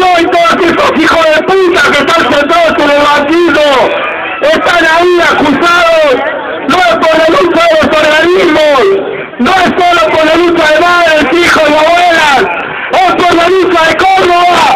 Yo y todos esos hijos de puta que están sentados en el banquillo están ahí acusados, no es por la lucha de los organismos, no es solo por la lucha de madres, hijos y abuelas, es por la lucha de Córdoba,